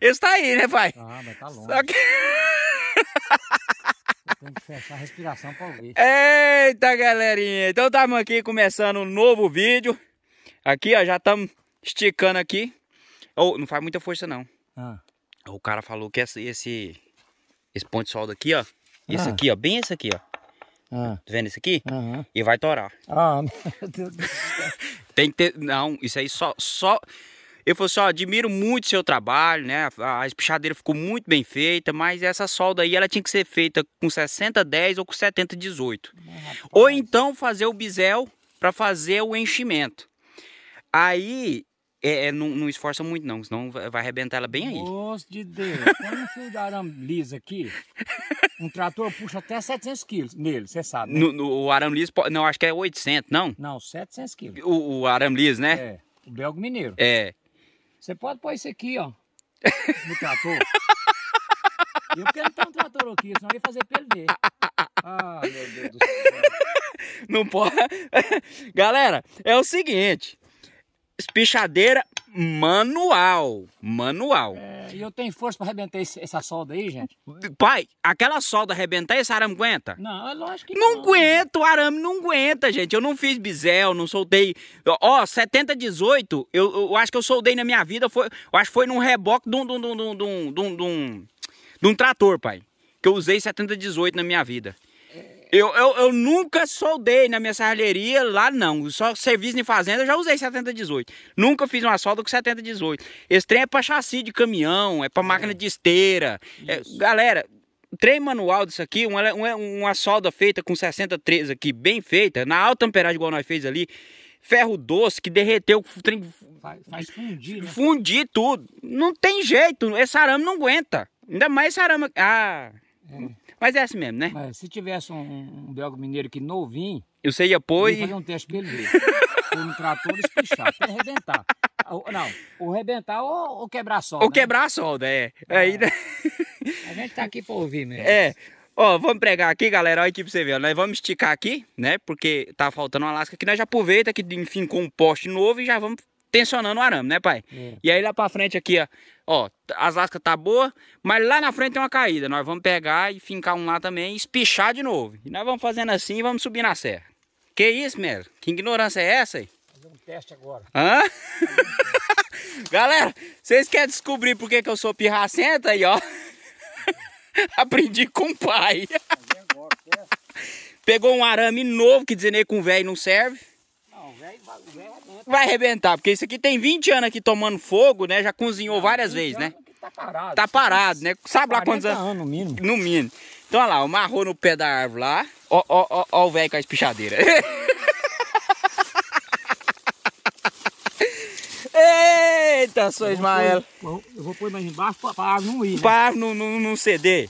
Esse tá aí, né, pai? Ah, mas tá longe. Só que... Tem que fechar a respiração pra ouvir. Eita, galerinha. Então estamos aqui começando um novo vídeo. Aqui, ó, já estamos esticando aqui. Oh, não faz muita força, não. Ah, O cara falou que esse, esse, esse ponto de solda aqui, ó. Esse Ah. aqui, ó. Bem esse aqui, ó. ah, Tá vendo esse aqui? aham. E vai torar. Ah, meu Deus do céu. Tem que ter. Não, isso aí só. só... Eu falei assim, ó, admiro muito o seu trabalho, né? A a espichadeira ficou muito bem feita, mas essa solda aí ela tinha que ser feita com 60-10 ou com 70-18. Ou então fazer o bisel para fazer o enchimento. Aí é, é, não, não esforça muito, não, senão vai arrebentar ela bem aí. Moço de Deus. Quando um fio de arame liso aqui, um trator puxa até 700 quilos nele, você sabe, né? No, no- o arame liso, não, acho que é 800, não? Não, 700 quilos. O, o arame liso, né? É, o belgo mineiro. É. Você pode pôr isso aqui, ó, no trator. Eu quero ter um trator aqui, senão eu ia fazer pra ele ver. Ah, meu Deus do céu. Não pode. Galera, é o seguinte: espichadeira manual. Manual. É, e eu tenho força pra arrebentar esse- essa solda aí, gente? Pai, aquela solda arrebentar, esse arame aguenta? Não, é lógico que Não não. aguenta, o arame não aguenta, gente. Eu não fiz bisel, não soltei. Ó, 70, 18, eu, eu acho que eu soldei na minha vida. Foi, eu acho que foi num reboque de um, de um, de um, de um, de um, de um, de um, de um trator, pai. Que eu usei 70, 18 na minha vida. Eu, eu, eu nunca soldei na minha serralheria lá, não. Só serviço em fazenda eu já usei 70, 18. Nunca fiz uma solda com 70, 18. Esse trem é pra chassi de caminhão, é pra máquina de esteira. É, galera, trem manual disso aqui, uma, uma, uma solda feita com 63 aqui, bem feita, na alta amperagem igual nós fez ali, ferro doce que derreteu, o trem Faz, faz fundir, né? fundir tudo. Não tem jeito, esse arame não aguenta. Ainda mais esse arame. Ah. Mas é assim mesmo, né? Mas se tivesse um, um belga mineiro aqui novinho, Você ia pôr eu e. fazer um teste pra ele ver. Pôr no trator e espichar, até arrebentar. Ou- Não, ou arrebentar ou, ou quebrar só. Ou né? quebrar a solda, é. Aí, né? A gente tá aqui pra ouvir mesmo. É. Ó, vamos pregar aqui, galera. Olha aqui pra você ver. Nós vamos esticar aqui, né? Porque tá faltando uma lasca aqui. Nós já aproveita que enfim com um poste novo e já vamos tensionando o arame, né, pai? É. E aí lá pra frente aqui, ó. Ó, as lascas tá boa, mas lá na frente tem uma caída. Nós vamos pegar e fincar um lá também e espichar de novo. E nós vamos fazendo assim e vamos subir na serra. Que isso, mesmo? Que ignorância é essa aí? Fazer um teste agora. Hã? Galera, vocês querem descobrir por que, que eu sou pirracenta aí, ó? Aprendi com o pai. O. Pegou um arame novo que dizer com velho não serve. O vai- o arrebentar, porque isso aqui tem 20 anos aqui tomando fogo, né? Já cozinhou várias vezes, né? Tá parado. Tá parado, né? Sabe lá quantos 40 anos? anos no mínimo. No mínimo. Então, olha lá, amarrou no pé da árvore lá. Ó, ó, ó, ó o velho com a espichadeira. Eita, sou Ismael. Eu eu vou pôr mais embaixo pra, pra água não ir. Né? Para não, não, não ceder.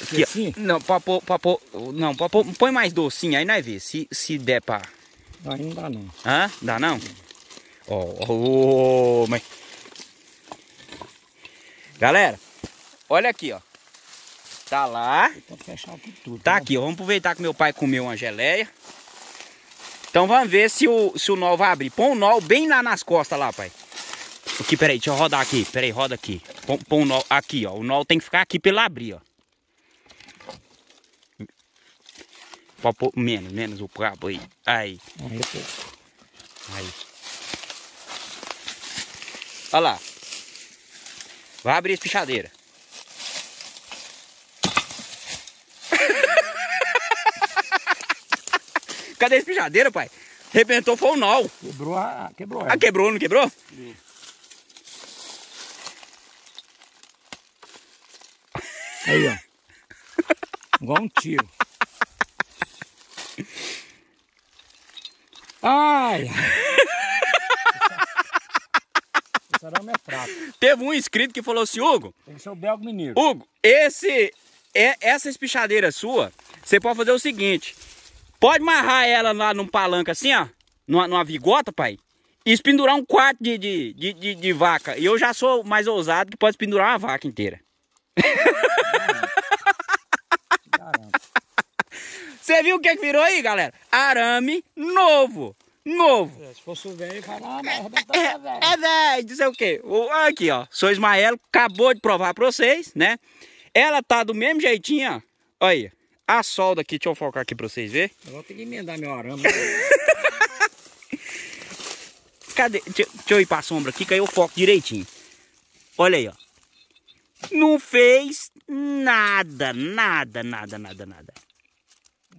Porque assim, Não, pra pôr, pra pôr, não, pra pôr, põe mais docinho, aí nós vê se, se der pra... aí não dá não. Hã? Dá não? Ó, ó, mas... Galera, olha aqui, ó. Tá lá, aqui tudo. tá né? aqui, ó. Vamos aproveitar que meu pai comeu uma geleia. Então vamos ver se o, se o nó vai abrir. Põe o nó bem lá nas costas lá, pai. Aqui, peraí, deixa eu rodar aqui. Peraí, roda aqui. Põe, põe o nó aqui, ó. O nó tem que ficar aqui pra ele abrir, ó. Pôr menos, menos o cabo aí. Aí. Aí. Olha lá. Vai abrir a espichadeira. Cadê a espichadeira, pai? Rebentou foi o nó. Quebrou a. Quebrou Ah, ela. quebrou, não quebrou? Aí, ó. Igual um tiro. Ai! Esse arame é fraco. Teve um inscrito que falou assim, Hugo, Tem que ser o mineiro. Hugo, esse, é, essa espichadeira sua, você pode fazer o seguinte. Pode amarrar ela lá num palanque assim, ó. Numa, numa vigota, pai. E pendurar um quarto de, de, de, de, de vaca. E eu já sou mais ousado que pode pendurar uma vaca inteira. Você viu o que, que virou aí, galera? Arame novo. novo. É, se fosse o velho, fala, ah, mas É, é, velho. é velho, dizer o quê? Aqui, ó. Sou Ismael, acabou de provar pra vocês, né? Ela tá do mesmo jeitinho, ó. Olha aí. A solda aqui, deixa eu focar aqui pra vocês verem. Eu vou ter que emendar meu arame. Cadê? Deixa, deixa eu ir pra sombra aqui, que aí eu foco direitinho. Olha aí, ó. Não fez nada, nada, nada, nada, nada.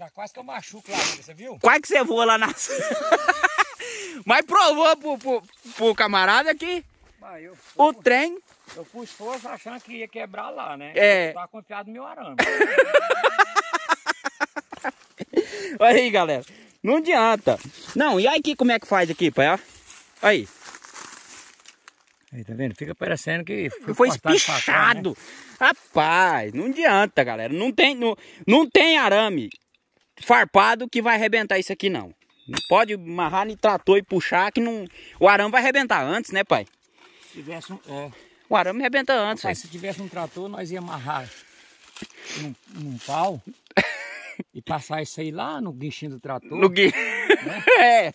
Ainda quase que eu machuco lá, você viu? Quase que você voa lá na... Mas provou pro, pro, pro camarada que Mas eu, o trem eu pus força achando que ia quebrar lá, né? É. Eu tava confiado no meu arame. Olha aí, galera. Não adianta. Não, e aí aqui como é que faz aqui, pai? ó? Aí. Aí, tá vendo? Fica parecendo que Foi cortado pra cá, né? espichado. Rapaz, não adianta, galera. Não tem, não, não tem arame farpado que vai arrebentar isso aqui, não. Não pode amarrar no trator e puxar que não... O arame vai arrebentar antes, né, pai? Se tivesse um, é, O arame arrebenta antes, se tivesse um trator, nós ia amarrar num, num pau e passar isso aí lá no guinchinho do trator. No gui... é.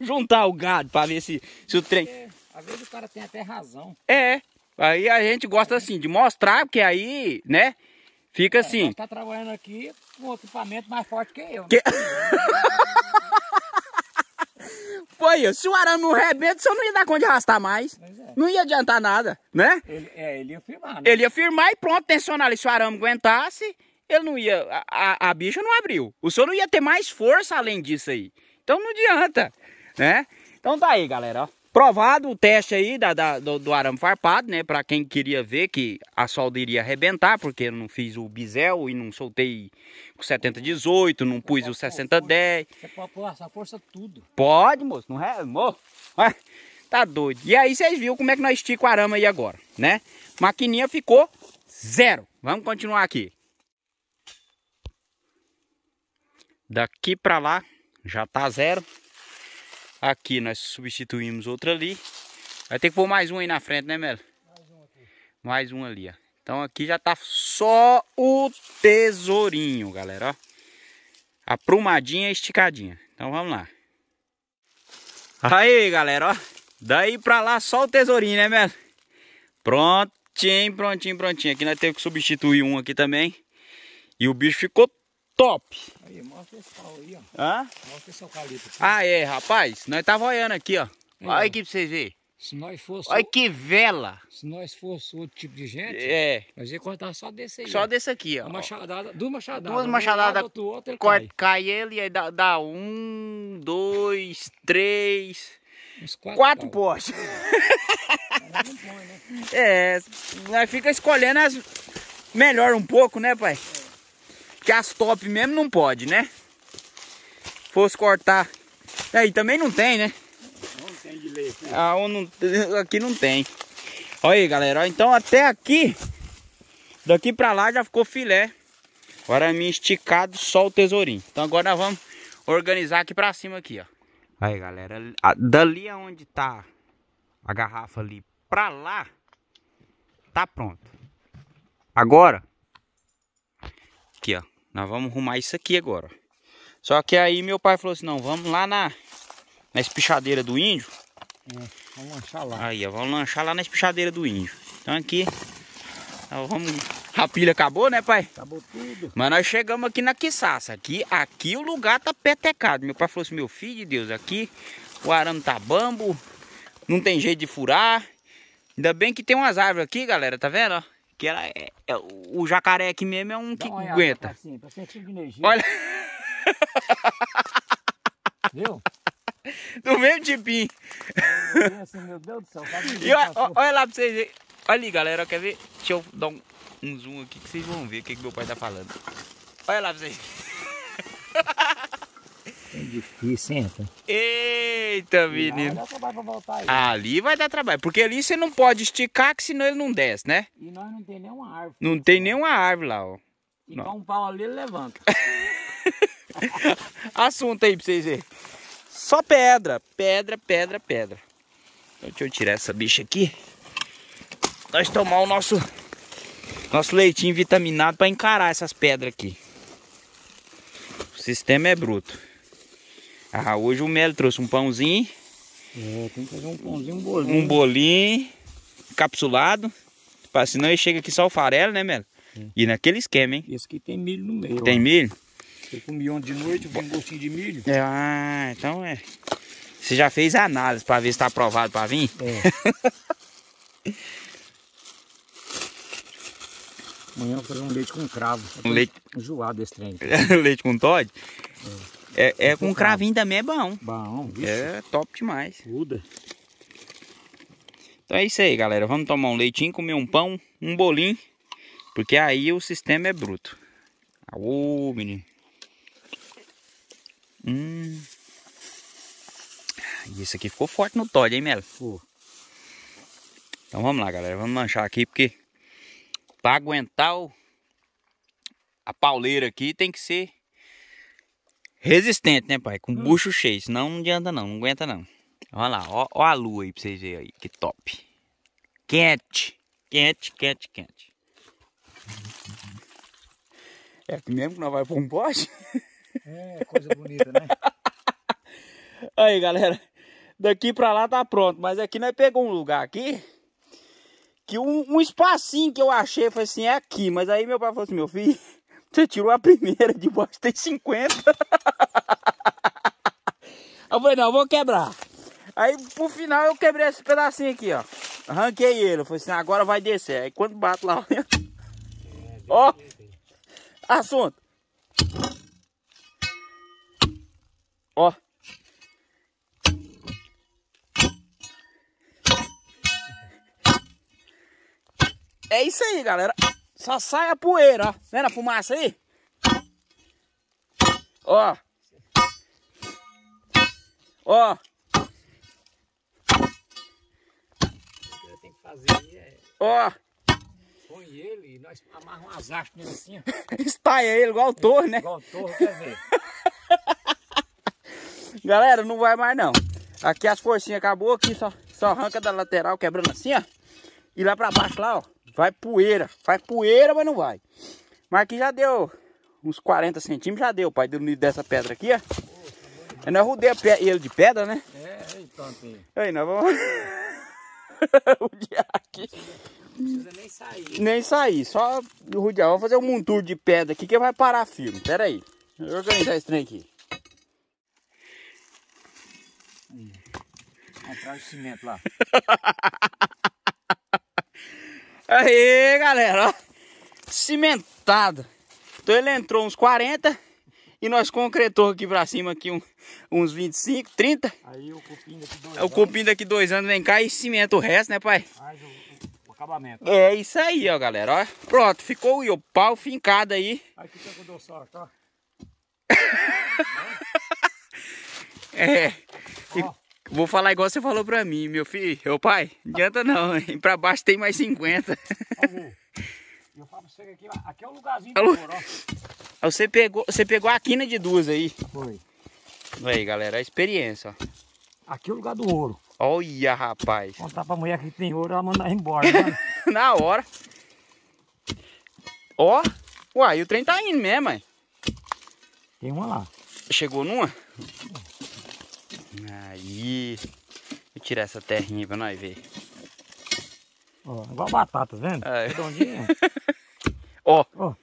Juntar o gado pra ver se, se o trem... Porque, às vezes o cara tem até razão. É. Aí a gente gosta assim de mostrar, porque aí, né? Fica assim. Nós tá trabalhando aqui com um equipamento mais forte que eu. Que- Pô, aí, ó, se o arame não arrebenta, você não ia dar conta de arrastar mais. É. Não ia adiantar nada, né? Ele, é, ele ia filmar, né? Ele ia firmar e pronto, tensionar ali. Se o arame aguentasse, ele não ia. A, a, a bicha não abriu. O senhor não ia ter mais força além disso aí. Então não adianta, né? Então tá aí, galera. ó. Provado o teste aí da, da- do, do arame farpado, né? Pra quem queria ver que a solda iria arrebentar, porque eu não fiz o bisel e não soltei com 7018, não pus o 6010. Você pode pôr essa força tudo. Pode, moço, não é, moço? Tá doido. E aí vocês viram como é que nós estica o arame aí agora, né? Maquininha ficou zero. Vamos continuar aqui. Daqui pra lá já tá zero. Aqui nós substituímos outra ali. Vai ter que pôr mais um aí na frente, né, Melo? Mais um aqui. Mais um ali, ó. Então aqui já tá só o tesourinho, galera, ó. Aprumadinha e esticadinha. Então vamos lá. Aí, galera, ó. Daí pra lá só o tesourinho, né, Melo? Prontinho, prontinho, prontinho. Aqui nós temos que substituir um aqui também. E o bicho ficou top. Aí, mostra esse pau aí, ó. Hã? Mostra esse eucalipto. aqui. Ah, é, rapaz. Nós tava olhando aqui, ó. É. Olha aqui pra vocês verem. Se nós fosse, Olha que vela. se nós fosse outro tipo de gente, É, nós ia cortar só desse aí. só ó. desse aqui, ó. Uma machadada, duas machadadas. Duas um machadadas, lado, outro, outro, ele Corta, cai. cai ele e aí dá, dá um, dois, três, Uns quatro, quatro postes. Né? É, nós fica escolhendo as melhor um pouco, né, pai? Que as top mesmo não pode, né? Fosse cortar. Aí também não tem, né? Não tem de lei aqui. Ah, não- aqui não tem. Olha aí, galera. Então até aqui, daqui pra lá já ficou filé. Agora me esticado só o tesourinho. Então agora nós vamos organizar aqui pra cima aqui, ó. Aí, galera. Dali aonde tá a garrafa ali pra lá, tá pronto. Agora, aqui, ó. Nós vamos arrumar isso aqui agora. Só que aí meu pai falou assim, não, vamos lá na, na espichadeira do índio. Vamos lanchar lá. Aí, ó, vamos lanchar lá na espichadeira do índio. Então aqui, nós vamos... A pilha acabou, né, pai? Acabou tudo. Mas nós chegamos aqui na quiçaça. Aqui, aqui o lugar tá petecado. Meu pai falou assim, meu filho de Deus, aqui o arame tá bambo, não tem jeito de furar. Ainda bem que tem umas árvores aqui, galera, tá vendo? Que ela é, é- o jacaré aqui mesmo é um que olhada aguenta. cima, pra sentir de energia. Olha, Viu? do mesmo tipinho. Eu assim, meu Deus do céu. E olha, olha lá pra vocês verem. Olha ali, galera, quer ver? Deixa eu dar um, um zoom aqui que vocês vão ver o que, que meu pai tá falando. Olha lá pra vocês. É difícil, hein? rapaz? Eita, menino. Olha trabalho pra voltar aí. Ali vai dar trabalho, porque ali você não pode esticar, que senão ele não desce, né? E nós não tem nenhuma árvore. Não tem nenhuma árvore lá, ó. E não. com um pau ali, ele levanta. Assunto aí pra vocês verem. Só pedra, pedra, pedra, pedra. Então, deixa eu tirar essa bicha aqui. Nós tomar o nosso nosso leitinho vitaminado para encarar essas pedras aqui. O sistema é bruto. Ah, hoje o Melo trouxe um pãozinho. É, tem que fazer um pãozinho, um bolinho. Um bolinho capsulado. Pra, senão ele chega aqui só o farelo, né, Melo? Sim. E naquele esquema, hein? Esse aqui tem milho no meio. Tem ó. milho? Eu comi ontem de noite, vi um gostinho de milho. É, Ah, então é. Você já fez a análise pra ver se tá aprovado pra vir? É. Amanhã eu vou fazer um leite com cravo. Um leite- Enjoado desse trem. Leite com Todd? É, é com cravinho também é bom. Bom, vixe, É top demais. muda. Então é isso aí, galera. Vamos tomar um leitinho, comer um pão, um bolinho. Porque aí o sistema é bruto. Ô, menino. Hum. E esse aqui ficou forte no Todd, hein, Melo? Então vamos lá, galera. Vamos lanchar aqui, porque para aguentar o- a pauleira aqui tem que ser resistente, né, pai? Com o bucho cheio, senão não adianta não, não aguenta não. Olha lá, ó, ó a lua aí pra vocês verem aí, que top. Quente, quente, quente, quente. É aqui mesmo que nós vamos pôr um pote? é coisa bonita, né? Aí, galera. Daqui pra lá tá pronto. Mas aqui nós pegamos um lugar aqui. Que um, um espacinho que eu achei, foi assim, é aqui. Mas aí meu pai falou assim, meu filho, você tirou a primeira, de baixo tem 50. eu falei, não, eu vou quebrar. Aí pro final eu quebrei esse pedacinho aqui, ó. Arranquei ele. Eu falei assim, agora vai descer. Aí quando bato lá, ó. Assunto. Ó. É isso aí, galera. Só sai a poeira, ó. Vendo a fumaça aí? Ó. Ó. O que eu tenho que fazer aí é Ó. põe ele e nós amarramos umas hastes nele assim, ó. Estaia ele igual o torre, né? Igual torre, quer ver? Galera, não vai mais não. Aqui as forcinhas acabou, aqui só, só arranca da lateral, quebrando assim, ó. E lá pra baixo lá, ó, vai poeira. Faz poeira, mas não vai. Mas aqui já deu uns 40 centímetros, já deu, pai, do nível dessa pedra aqui, ó. Eu não rodei a pe- ele de pedra, né? É, aí pronto aí. Aí, nós vamos rodear aqui. Não precisa nem sair. Nem sair, só rodear. Vamos fazer um monturo de pedra aqui que vai parar firme. Pera aí. Deixa eu organizar esse trem aqui. Atrás do cimento lá. Aí, galera, ó. Cimentado. Então ele entrou uns 40 e nós concretou aqui pra cima aqui um- uns 25, 30. Aí o cupim daqui dois É o cupim daqui dois anos vem cá e cimenta o resto, né, pai? faz o, o- o acabamento. É isso aí, ó, galera. Ó. Pronto, ficou o pau fincado aí. Que que eu dou sorte, ó. É. Ó. vou falar igual você falou pra mim, meu filho. Ô pai, não adianta não, hein? Pra baixo tem mais 50. Ó, vô. E eu falo pra você que aqui, aqui é o lugarzinho do Alô? Você pegou, você pegou a quina de duas aí. Foi. Aí, galera, a experiência, ó. Aqui é o lugar do ouro. Olha, rapaz. Contar pra mulher que tem ouro, ela mandar embora. né? Na hora. Ó. Uai, o trem tá indo mesmo, mãe. tem uma lá. Chegou numa? Aí. Vou tirar essa terrinha pra nós ver. Ó, igual batata, tá vendo? É. Redondinha. Ó, Ó,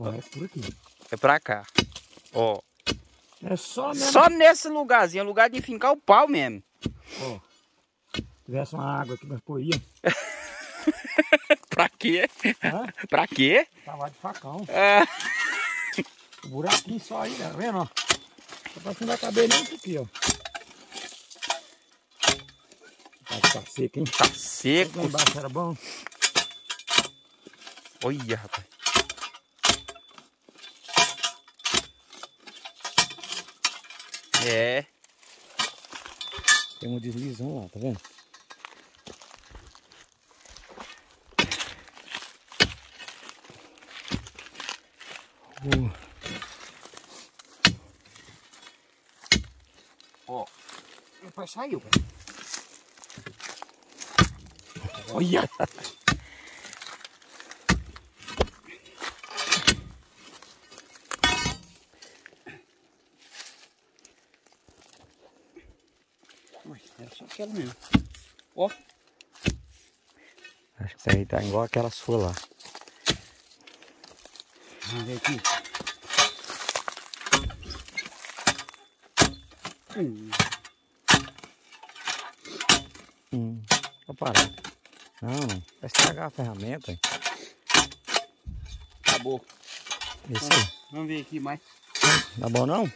ó, é por aqui. é pra cá. Ó. É só mesmo. Só nesse lugarzinho, é lugar de fincar o pau mesmo. Ó. Se tivesse uma água aqui, nós poía. Pra quê? Hã? Pra quê? Tava de facão. Ah, O buraquinho só aí, tá vendo, ó? Só pra não caber nem isso aqui, ó. Tá, tá seco, hein? tá seco. Lá embaixo era bom. Olha, rapaz. É. Tem um deslizão lá, tá vendo? Uh, Ó. Depois saiu, cara. Olha! só aquela mesmo. Ó. Acho que isso aí tá igual aquela sua lá. Vamos ver aqui. Hum. Hum, vou parar. Não. Vai estragar a ferramenta. hein? Acabou. Isso aí. Vamos ver aqui mais. Tá bom não?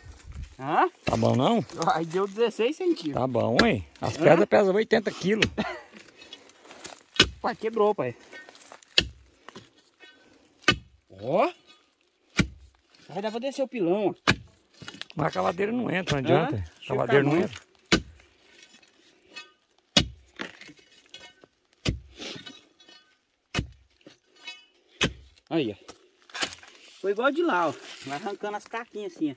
Hã? Tá bom não? Aí deu 16 centímetros. Tá bom, hein? As pedras pesam 80 quilos. Pai, quebrou, pai. Ó. Aí dá pra descer o pilão, ó. Mas a cavadeira não entra, não adianta. Hã? A cavadeira não entra. Aí, ó. Foi igual de lá, ó. Vai arrancando as caquinhas assim, ó.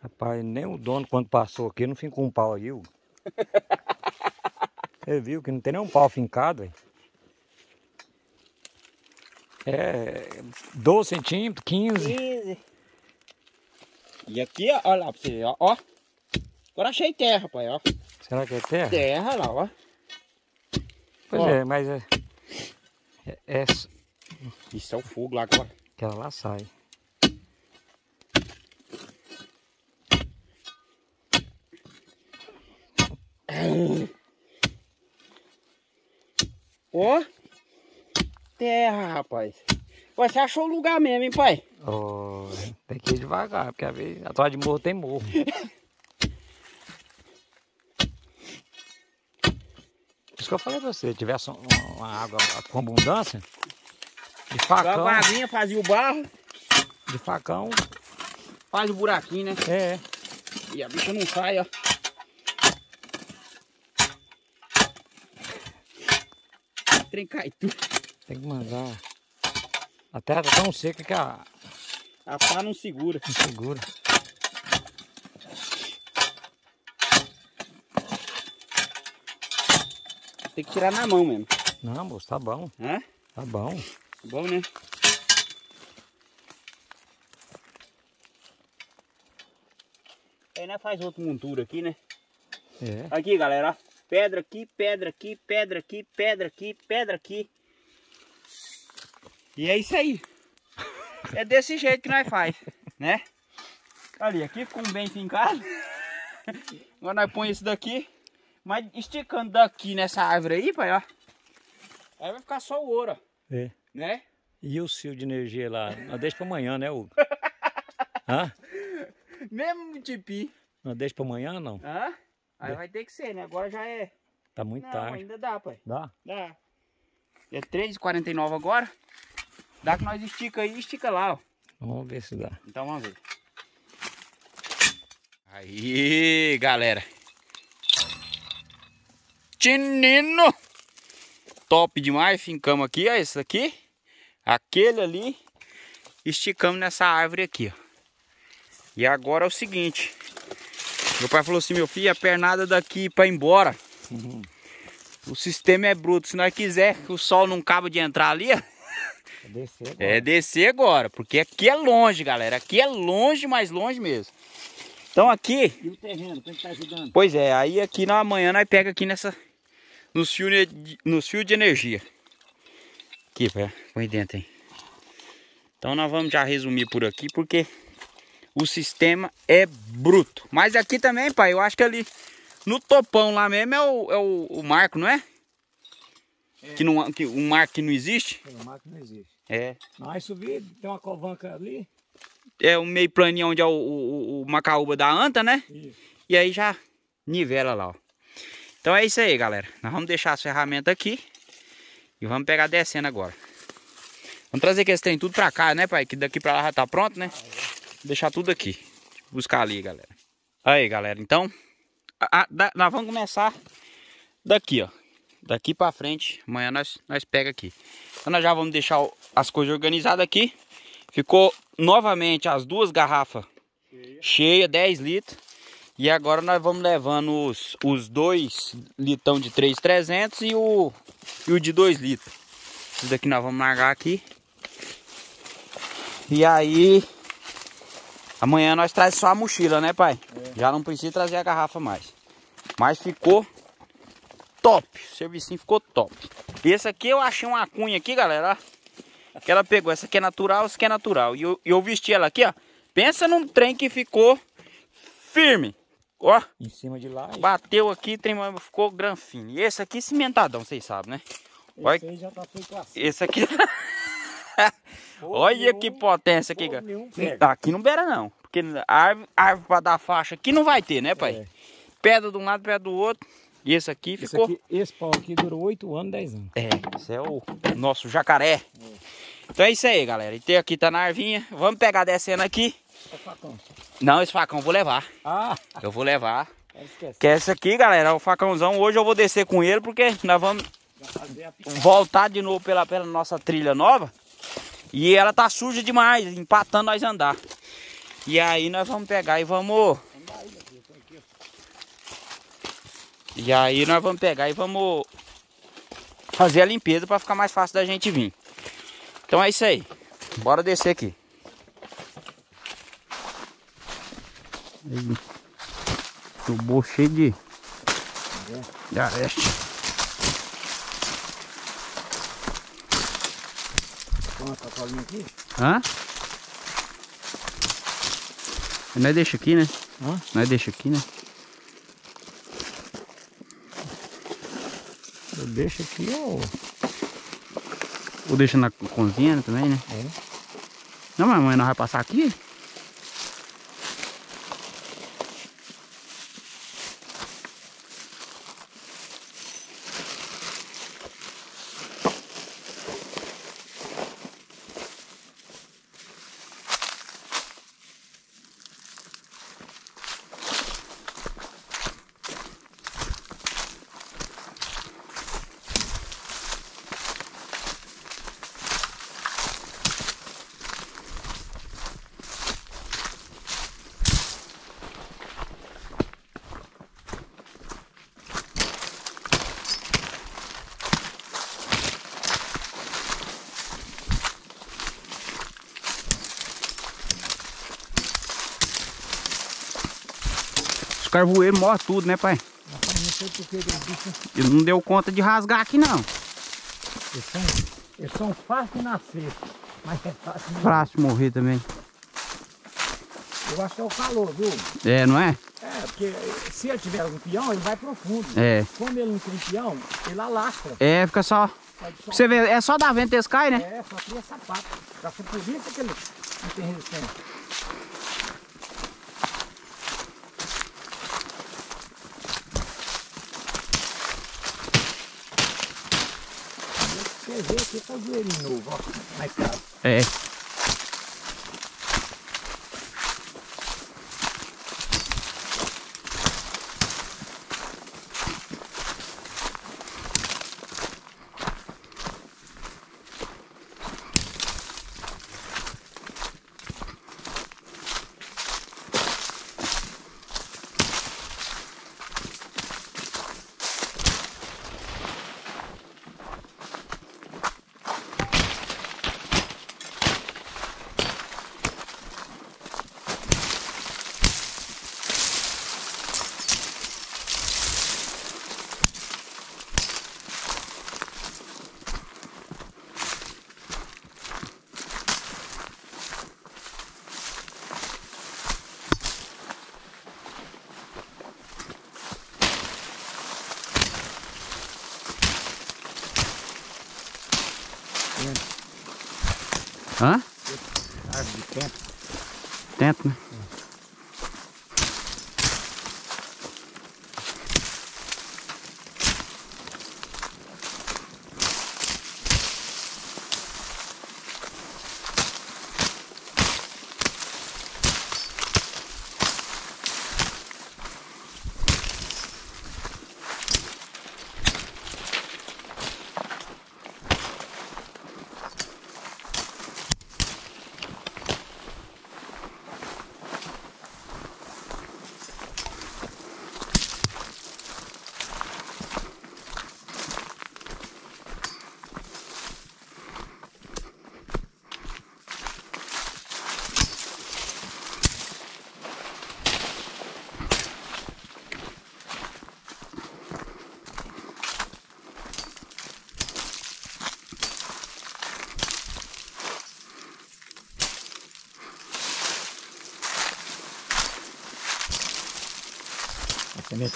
Rapaz, nem o dono quando passou aqui não fincou um pau aí, Hugo. Você viu que não tem nenhum pau fincado, velho. É 12 centímetros, 15. 15. E aqui, ó, olha lá pra você, ó, ó. Agora achei terra, pai, ó. Será que é terra? Terra lá, ó. Pois Ó. é, mas é, é, é Isso é o fogo lá agora. aquela lá sai. Ó. Terra, rapaz. Você achou o lugar mesmo, hein, pai? Ó, tem que ir devagar, porque às vezes atrás de morro tem morro. isso que eu falei pra você, tivesse um- uma água com abundância, de facão, a aguinha, fazia o barro, de facão, faz o buraquinho, né? é. E a bicha não sai, ó. Trem cai tudo. Tem que mandar. A terra tá tão seca que a A pá não segura. não segura. Tem que tirar na mão mesmo. Não, moço, tá bom, Hã? tá bom. Bom, né? Aí, né? Faz outra montura aqui, né? É. Aqui, galera, ó. Pedra aqui, pedra aqui, pedra aqui, pedra aqui, pedra aqui. E é isso aí. É desse jeito que nós faz, né? Ali, aqui ficou um bem fincado. Agora nós põe esse daqui. Mas esticando daqui nessa árvore aí, pai, ó. Aí vai ficar só o ouro, ó. É. Né? E o fio de energia lá? Não deixa pra amanhã, né, Hugo? Hã? Mesmo tipi. Não deixa pra amanhã, não? Hã? Aí É. vai ter que ser, né? Agora já é. Tá muito Não, tarde. ainda dá, pai. Dá? Dá. É 3h49 agora. Dá que nós estica aí e estica lá, ó. Vamos ver se dá. Então vamos ver. Aí, galera. Tinino! Top demais. Fincamos aqui, ó. Esse aqui. Aquele ali. Esticamos nessa árvore aqui, ó. E agora é o seguinte. Meu pai falou assim, meu filho, a pernada daqui pra ir embora. O sistema é bruto. Se nós quiser que o sol não acaba de entrar ali, ó. Vou descer agora. É descer agora, porque aqui é longe, galera. Aqui é longe, mais longe mesmo. Então aqui, E o terreno, quem tá ajudando? pois é, aí aqui na manhã nós pega aqui nessa nos fios de, nos fios de energia. Aqui, põe dentro aí. Então nós vamos já resumir por aqui, porque o sistema é bruto. Mas aqui também, pai, eu acho que ali no topão lá mesmo é o, é o, o marco, não é? É. Que não, que, um marco que não existe? É, o mato não existe. É. Nós subir, tem uma covanca ali. é o meio planinho onde é o, o, o macaúba da anta, né? Isso. E aí já nivela lá, ó. Então é isso aí, galera. Nós vamos deixar as ferramentas aqui e vamos pegar descendo agora. Vamos trazer aqueles trem tudo pra cá, né, pai? Que daqui pra lá já tá pronto, né? Deixar tudo aqui. Buscar ali, galera. Aí, galera. Então, a- a- da- nós vamos começar daqui, ó. Daqui pra frente. Amanhã nós, nós pega aqui. Então nós já vamos deixar o- as coisas organizadas aqui. Ficou novamente as duas garrafas cheia, 10 litros. E agora nós vamos levando os, os dois litão de 3,300 e o, e o de 2 litros. Isso daqui nós vamos largar aqui. E aí. Amanhã nós traz só a mochila, né, pai? Já não precisa trazer a garrafa mais. Mas ficou top. O serviço ficou top. Esse aqui eu achei uma cunha aqui, galera. Que ela pegou. Essa aqui é natural, essa aqui é natural. E eu, eu vesti ela aqui, ó. Pensa num trem que ficou firme. Ó, Em cima de lá. bateu aqui, trem ficou granfino. E esse aqui cimentadão, vocês sabem, né? Olha, Esse aí já tá feito assim. esse aqui. Olha que potência aqui, cara. nenhum. Aqui não beira não. Porque árvore, árvore pra dar faixa aqui não vai ter, né, pai? É. Pedra de um lado, pedra do outro. E esse aqui Esse, ficou. aqui, esse pau aqui durou 8 anos, 10 anos. É, esse é o nosso jacaré. Então é isso aí, galera. E tem aqui tá na arvinha. Vamos pegar descendo aqui. Facão. Não, esse facão eu vou levar. Ah, Eu vou levar. Que é esse aqui, galera, o facãozão. Hoje eu vou descer com ele porque nós vamos voltar de novo pela, pela nossa trilha nova. E ela tá suja demais, empatando nós andar. E aí nós vamos pegar e vamos. E aí nós vamos pegar e vamos fazer a limpeza para ficar mais fácil da gente vir. Então é isso aí. Bora descer aqui. Aí. Tubo cheio de, de areste. Põe uma sacolinha aqui. Hã? Nós deixa aqui, né? Hã? Nós deixa aqui, né? Eu deixo aqui, ó. Ou deixa na cozinha também, né? É. Não, mas amanhã nós vai passar aqui? Carvoeiros morrem tudo, né, pai? Rapaz, não sei por que que os bichos Ele não deu conta de rasgar aqui, não. eles são, eles são fáceis de nascer. Mas é fácil de morrer. Fácil morrer também. Eu acho que é o calor, viu? É, não é? É, porque se ele tiver um peão, ele vai profundo. É. Como ele não tem peão, ele alastra. É, fica só. Você vê, é só dar vento eles caem, né? É, só cria sapato. Já foi por isso que ele não tem resistência. O joelhinho novo, ó. Mais caro. É. fortsättning.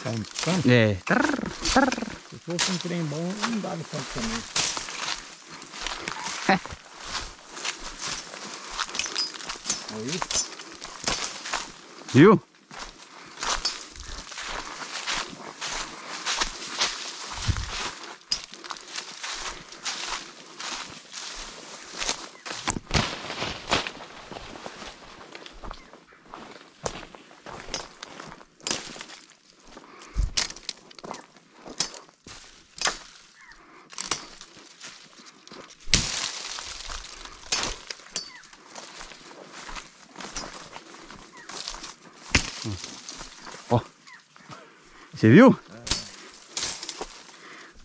Caindo pro canto. É. Se fosse um trem bom, não dava tanto semente. Aí, Viu? Você viu?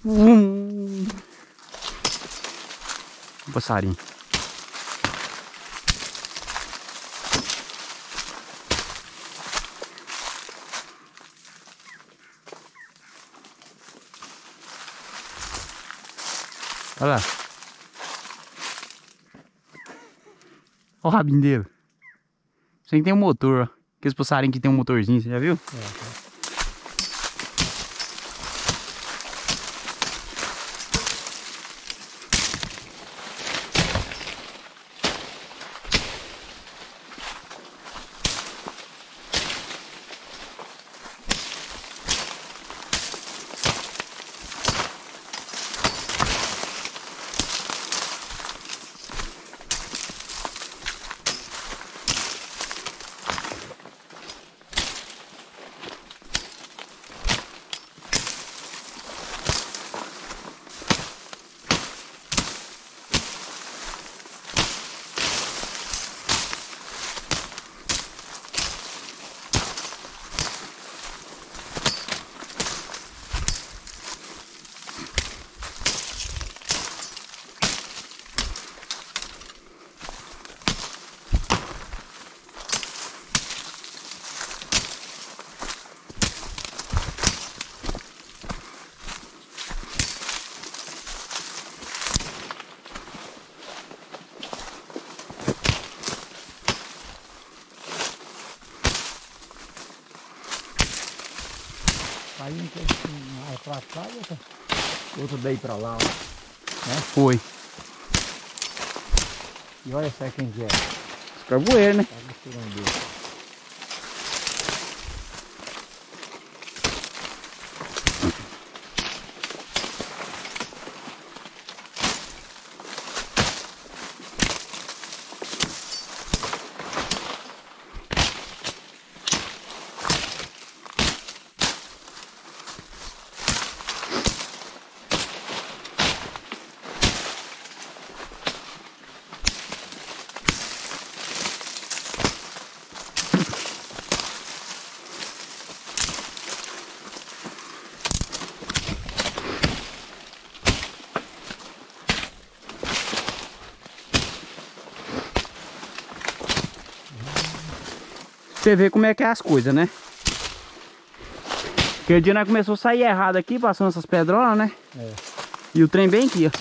Um passarinho. Olha lá. Olha o rabinho dele. Isso aí tem um motor, ó. Aqueles passarinhos que tem um motorzinho, você já viu? aí um cá e outra, outro daí pra lá, ó. Foi. E olha só quem que é. Os carvoeiros, né? Tá Você vê como é que é as coisas, né? Aquele dia nós começou a sair errado aqui, passando essas pedronas, né? É. E o trem bem aqui, ó.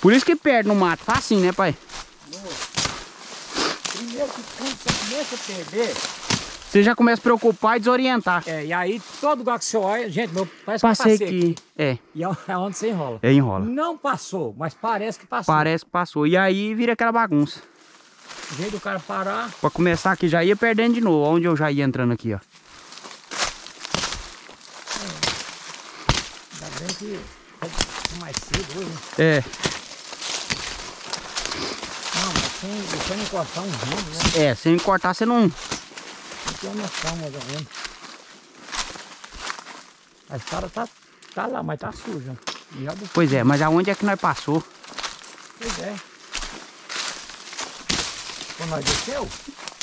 Por isso que perde no mato, facinho, né, pai? Primeiro que quando você começa a perder, Você já começa a preocupar e desorientar. é, e aí todo lugar que você olha, gente, meu, parece que eu Passei passei aqui. É, E é é onde você enrola. é enrola. Não passou, mas parece que passou. Parece que passou. E aí vira aquela bagunça. O jeito do cara parar, Pra começar aqui, já ia perdendo de novo. Onde eu já ia entrando aqui, ó. ainda bem que é mais cedo hoje. né? É, Não, mas sem, deixando encostar uns ramos, né? é, sem cortar você não... Não tem uma noção mais ou menos. A estrada tá, tá lá, mas tá suja. Do- Pois é, mas aonde é que nós passou? Pois é. Nós desceu,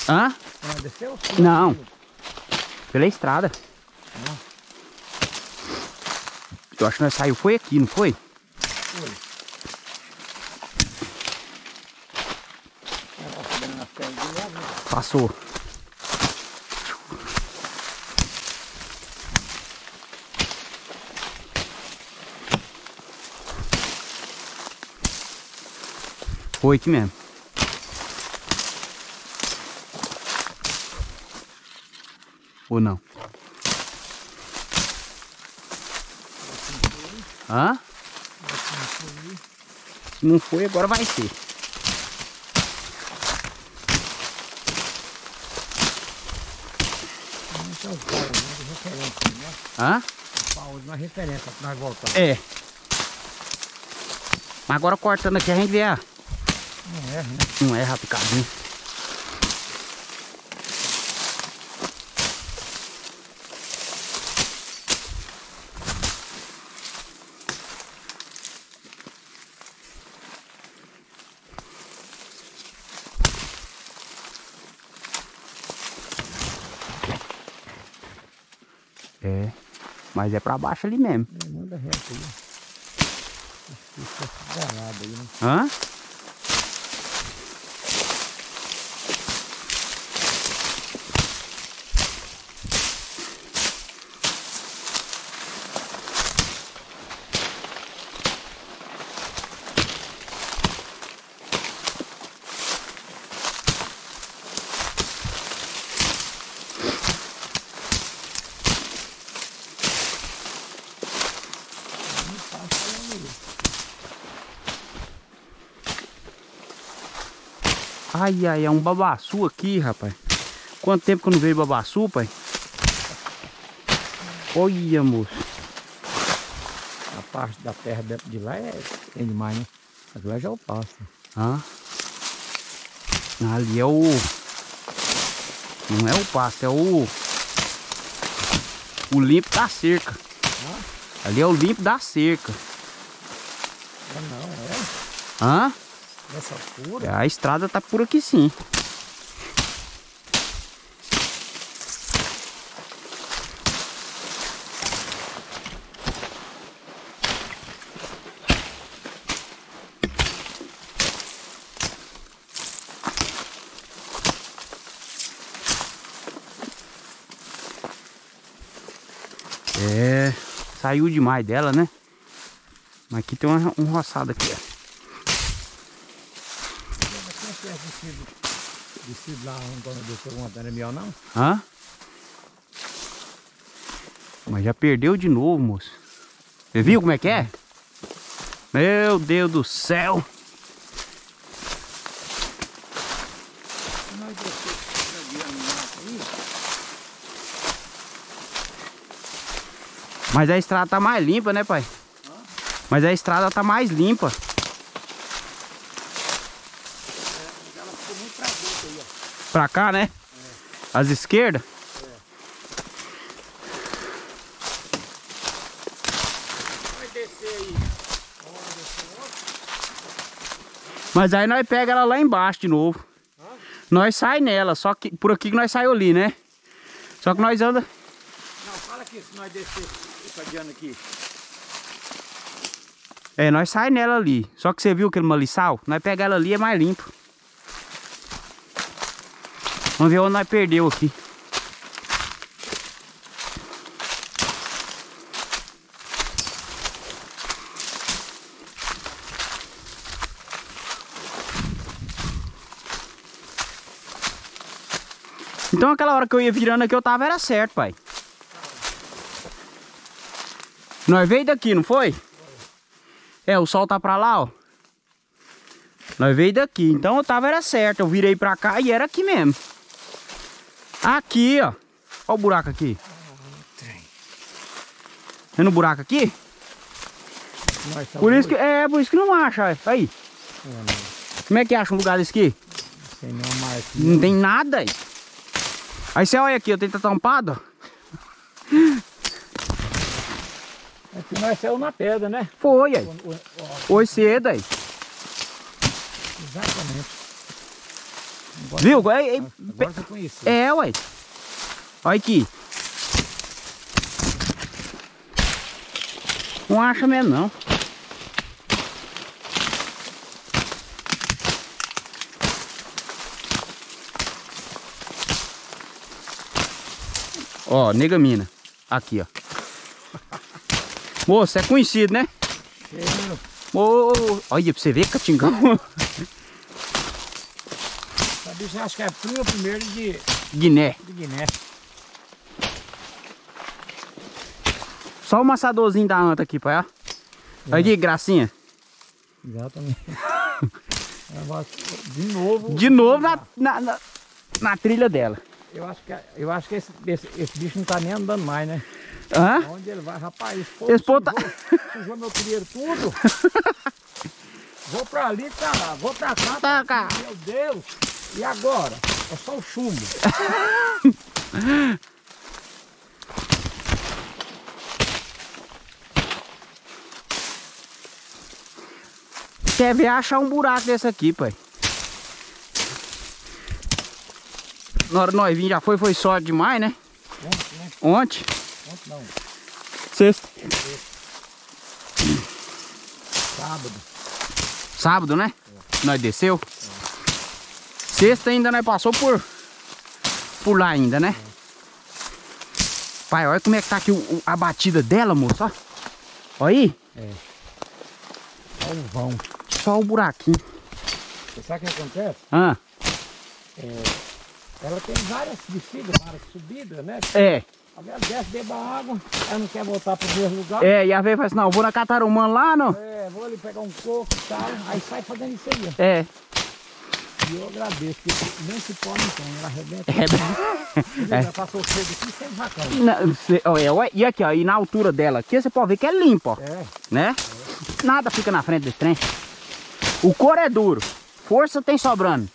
Hã? nós desceu, Não. Pela estrada. Não. Eu acho que nós saiu foi aqui, não foi? Foi. Passou. Foi aqui mesmo. Ou não? Hã? Se não foi, agora vai ser. É? Hã? O pau de uma referência pra nós voltar. É. Mas agora cortando aqui a gente vê a... Não erra, né? Não erra picadinho. É, mas é pra baixo ali mesmo. É, manda reto aí. Acho que isso é danado aí, né? Hã? Não passa aí, Ai, ai, é um babaçu aqui, rapaz. Quanto tempo que eu não vejo babaçu, pai? Olha, moço. A parte da terra dentro de lá é tem demais, né? Mas lá já eu passo. Hã? Ali é o... Não é o pasto, é o... O limpo da cerca. Ali é o limpo da cerca. Ah, não, Hã? Essa altura? A estrada tá por aqui sim. É, saiu demais dela, né? Mas aqui tem uma, um roçado aqui, ó. Mas lá quando eu uma antena minha, não? Hã? Mas já perdeu de novo, moço. Você viu como é que é? Meu Deus do céu. Mas a estrada tá mais limpa, né, pai? Mas a estrada tá mais limpa. ela ficou muito pra dentro aí, ó. Pra cá, né? As esquerdas? Vai descer aí. Mas aí nós pega ela lá embaixo de novo. Nós sai nela, só que por aqui que nós saímos ali, né? Só que nós anda... Não, fala aqui se nós descer essa diana aqui. É, nós sai nela ali. Só que você viu aquele maliçal? Nós pega ela ali é mais limpo. Vamos ver onde nós perdeu aqui. Então aquela hora que eu ia virando aqui eu tava era certo, pai. Nós veio daqui, não foi? É, o sol tá pra lá, ó. Nós veio daqui, então eu tava era certo. Eu virei pra cá e era aqui mesmo. Aqui, ó. Ó o buraco aqui. Tem. Vendo o buraco aqui? Tá Por isso que, é, por isso que não acha. ó. Aí. É, não Como é que acha um lugar desse aqui? Tem marca. Não tem nada aí. Aí você olha aqui, ó, tem tá tampado. É que nós saiu na pedra, né? Foi aí. Foi cedo aí. exatamente. Agora- Viu? É, é, Agora é ué. Olha aqui. Não acha mesmo não. Ó, nega mina. Aqui, ó. Moço, é conhecido, né? Cheiro. Ô, olha pra você ver, Catingão. Essa bicha acho que é prima primeiro de, Guiné. de Guiné. Só o maçadorzinho da anta aqui, pai. Olha aqui, gracinha. Exatamente. Agora, De novo. De novo na, na, na, na trilha dela. Eu acho que, eu acho que esse, esse, esse bicho não tá nem andando mais, né? Hã? Onde ele vai? Rapaz, esse povo Esse povo tá- sujou, sujou meu trilheiro tudo. Vou pra ali, pra lá. Vou pra cá. Tá, cá. Meu Deus. E agora? É só o chumbo. Quer ver achar um buraco desse aqui, pai. Na hora nós vim já foi, foi sorte demais, né? Ontem, né? Ontem. Ontem não. Sexta. Sábado. Sábado, né? Nós desceu. Sexta ainda nós passou por por lá ainda, né? Pai, olha como é que tá aqui o- a batida dela, moço, ó. Olha aí. Olha o vão. Só o buraquinho. Você sabe o que acontece? Ah, Ela tem várias descidas, várias subidas, né? é. Aí Ela desce, beba água, ela não quer voltar pro mesmo lugar. É, e a vez fala assim, não, vou na Catarumã lá, não. É, vou ali pegar um coco e tal, aí sai fazendo isso aí. ó. É. E eu agradeço, porque nem se pode não tem, ela arrebenta. É. Ela passou cedo aqui sem racão. Na- cê- é, e aqui, ó, e na altura dela aqui, você pode ver que é limpo, ó. É, né? Nada fica na frente desse trem. O couro é duro. Força tem sobrando.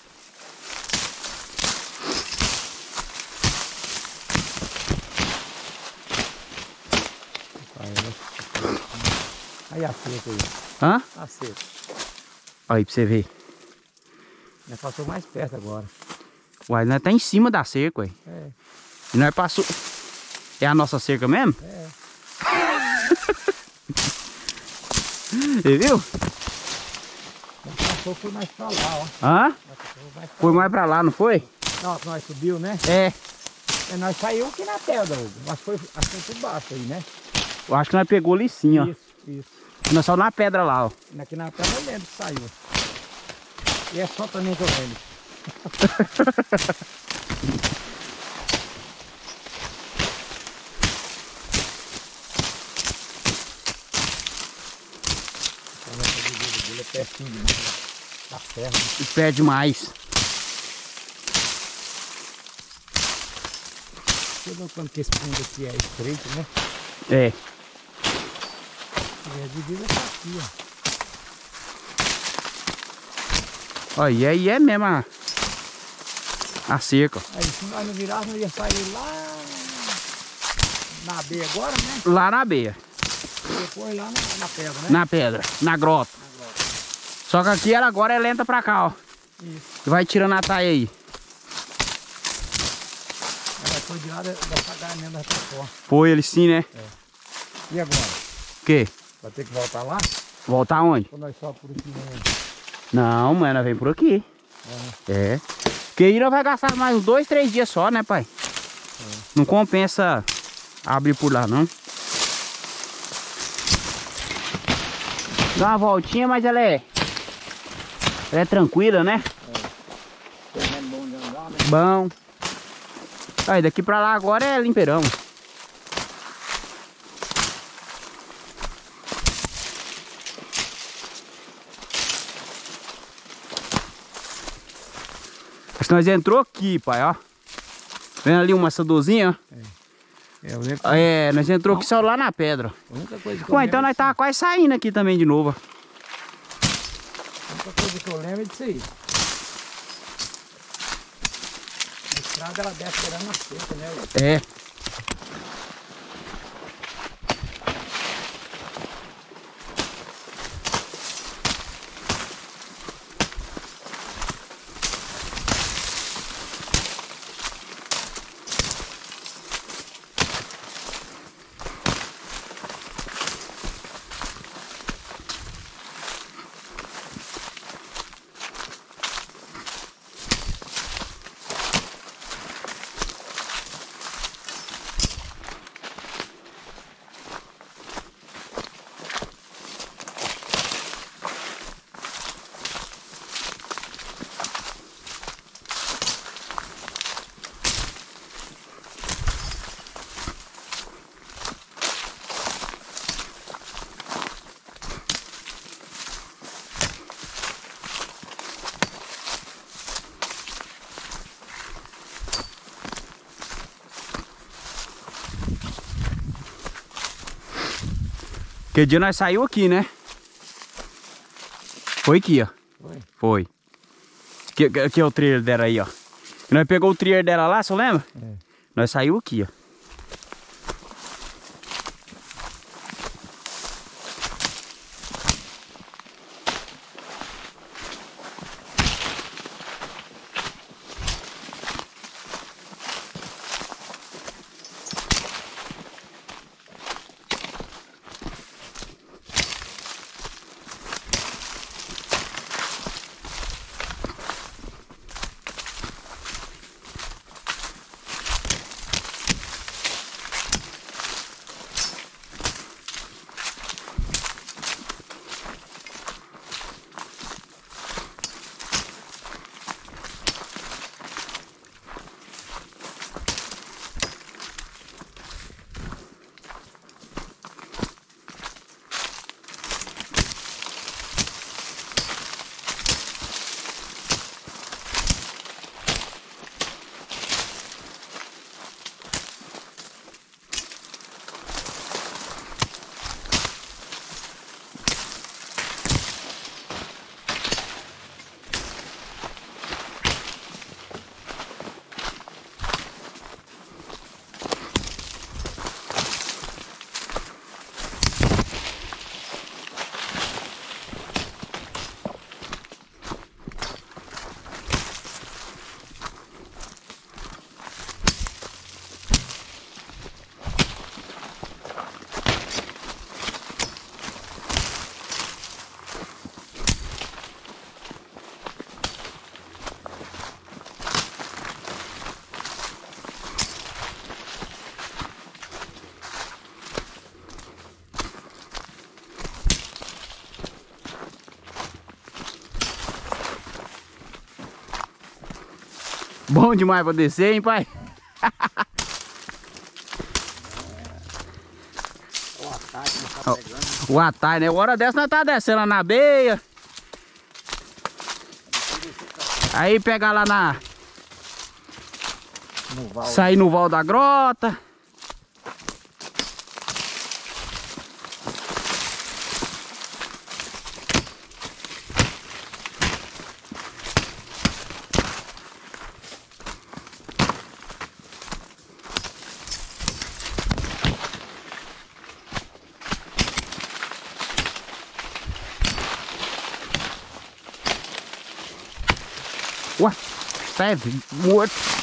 aí, a seca aí, Hã? a seca. Aí pra você ver. Já passou mais perto agora. Uai, nós tá em cima da cerca, ué. É, E nós passou. É a nossa cerca mesmo? é. Você viu? Mas passou foi mais pra lá, ó. Hã? Mais Foi mais pra lá, não foi? Não, nós subiu, né? É. É, nós saiu aqui na pedra. Mas foi, acho que foi por baixo aí, né? Eu acho que nós pegou ali sim, ó. Isso, isso. Nós só na pedra lá, ó. Aqui na pedra eu lembro que saiu. E é só também que eu dele é pertinho demais da serra. E perde mais. Você que esse fundo aqui é estreito, né? É. E a divisa tá aqui, ó. Ó, e aí é mesmo a, a cerca. Aí se nós não virássemos, nós ia sair lá na beira agora, né? Lá na beia. E depois lá na, na pedra, né? Na pedra. Na grota. Na grota. Só que aqui ela agora é lenta pra cá, ó. Isso. E vai tirando a taia aí. Ela foi de lá dessa mesmo da fora. Foi ele sim, né? E agora? O quê? Vai ter que voltar lá? Voltar aonde? Ou nós só por aqui mesmo? Não, mãe, ela vem por aqui. É. Porque aí nós vai gastar mais uns dois, três dias só, né, pai? Não compensa abrir por lá, não. Dá uma voltinha, mas ela é... Ela é tranquila, né? Pelo menos bom de andar, né? Bom. Aí, daqui pra lá agora é limpeirão. Acho que nós entrou aqui, pai, ó. Vendo ali uma assadorzinha, ó. É, eu lembro. É, nós entrou aqui só lá na pedra. A única coisa que Ué, então nós tá quase saindo aqui também de novo. ó. A única coisa que eu lembro é disso aí. A estrada ela desce pegando na seca, né? É. Que dia nós saiu aqui, né? Foi aqui, ó. Foi. Foi. Que, que, que é o trailer dela aí, ó. Nós pegou o trailer dela lá, você lembra? É. Nós saiu aqui, ó. Bom demais pra descer, hein, pai? Tá pegando. O atalho, né? Hora dessa nós tá descendo lá na beia. Aí pegar lá na. No. Sair no val da grota. Ué, serve, morto.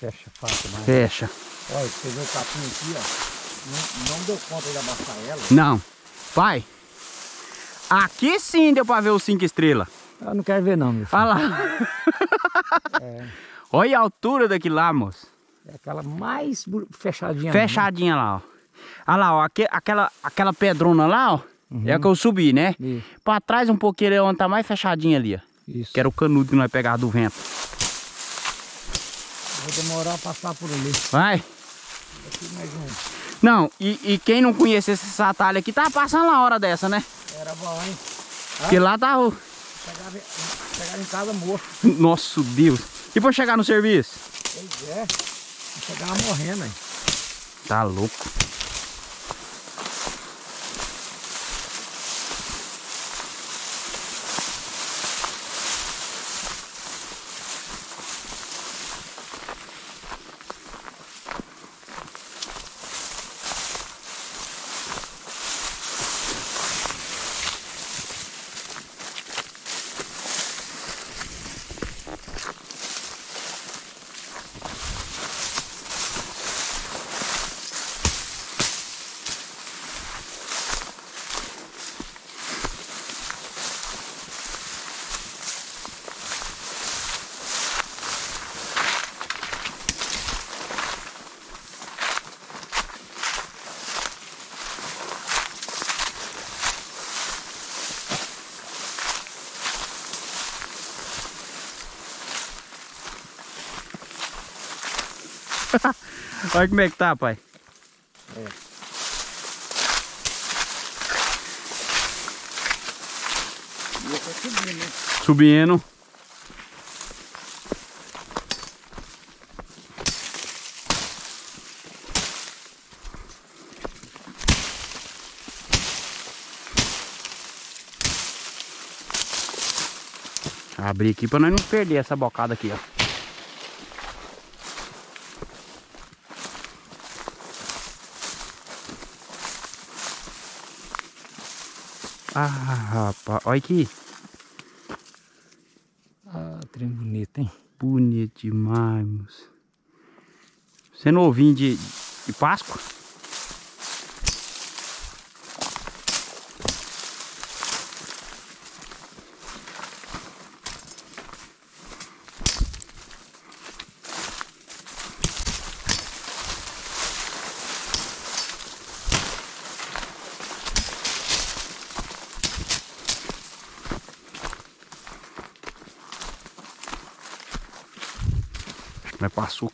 Fecha fácil, mas. Fecha. Olha, você vê o capim aqui, ó. Não, não deu conta de abaixar ela. Não. Pai. Aqui sim deu pra ver os cinco estrelas. Eu não quero ver não, meu filho. Olha lá. É, Olha a altura daquilo lá, moço. é aquela mais fechadinha. Fechadinha lá, ó. Olha lá, ó. aque- aquela, aquela pedrona lá, ó. É a que eu subi, né? Isso, Pra trás um pouquinho onde tá mais fechadinha ali, ó. isso. Que era o canudo que nós pegava do vento. Vou demorar a passar por ali. Vai. Aqui mais um. Não, e, e quem não conhecesse esse atalho aqui, tá passando uma hora dessa, né? Era bom, hein? Porque lá tá o... Chegava, chegava em casa morto. Nosso Deus. E pra chegar no serviço? Pois é. Chegava morrendo, hein? Tá louco. Olha como é que tá, pai. Tô subindo, né? Subindo. Abrir aqui pra nós não perder essa bocada aqui, ó. Ah, rapaz, olha aqui. Ah, trem bonito, hein? Bonito demais, moço. Você ouviu de, de Páscoa? Mas passou.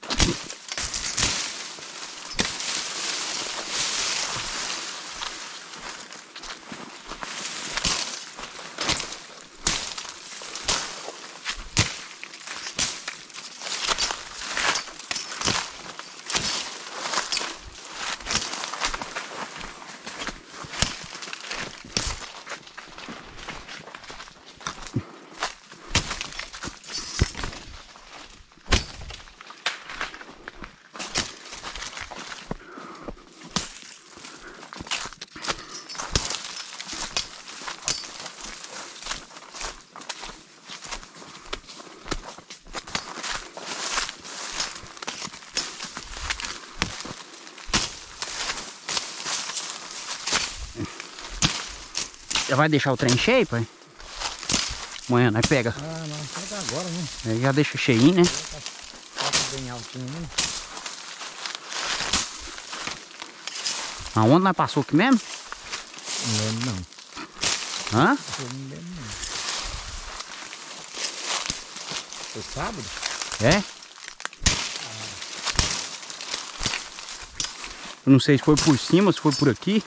Já vai deixar o trem cheio, pai? Amanhã nós pega. Ah, não, pega agora, né? Aí já deixa cheinho, né? Tá bem altinho, né? Aonde nós passou aqui mesmo? Não lembro, não. Hã? Eu não lembro, não. Foi sábado? É? Eu não sei se foi por cima, se foi por aqui.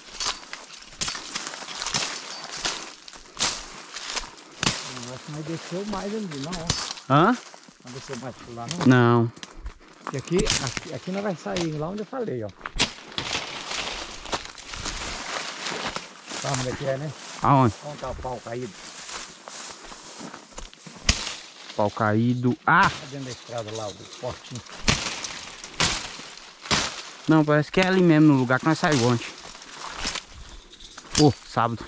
Não desceu mais ali, não. Hã? Não desceu mais por lá, não. Não. E aqui, aqui, aqui nós vai sair lá onde eu falei, ó. Tá, onde é que é, né? Aonde? Onde tá o pau caído? Pau caído. Ah! Tá dentro da estrada lá, o portinho. Não, parece que é ali mesmo, no lugar que nós saímos ontem. Ô, sábado.